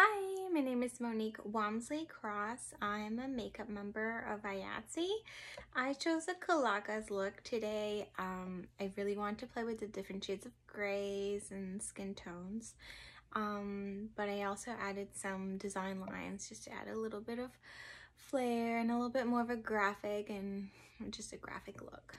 Hi, my name is Monik Walmsley Cross. I'm a makeup member of IATSE. I chose a Kalakas look today. Um, I really want to play with the different shades of grays and skin tones. Um, but I also added some design lines just to add a little bit of flair and a little bit more of a graphic and just a graphic look.